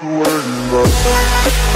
the way